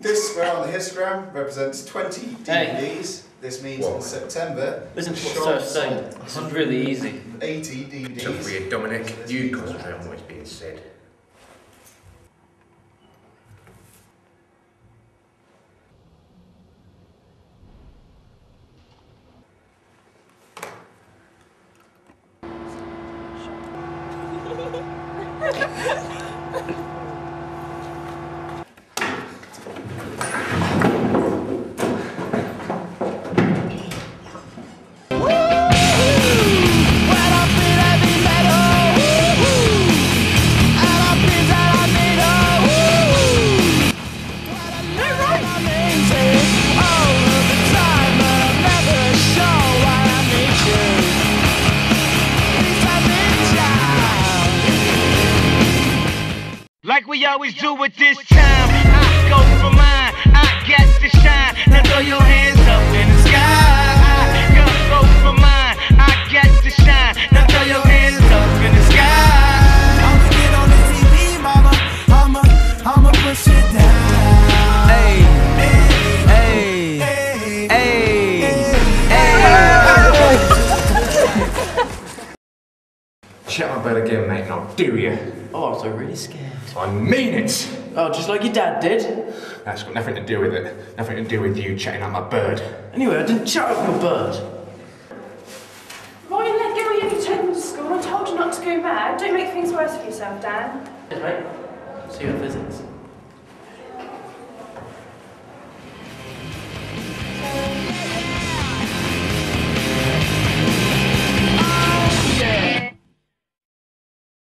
This square on the histogram represents 20 DVDs. This means in September, Listen to what Sean saying. This is really easy. 80 DVDs. Tough for you, Dominic. You concentrate on what's being said. Like we always do at this time, I go for mine, Shut my bed again, mate, and I'll do you. Oh, I was so really scared. I mean it. Oh, just like your dad did. That's got nothing to do with it. Nothing to do with you chatting up my bird. Anyway, I didn't chat up your bird. Ryan, let go, you only took them to school. I told you not to go mad. Don't make things worse for yourself, Dan. Yes, mate. See you at physics.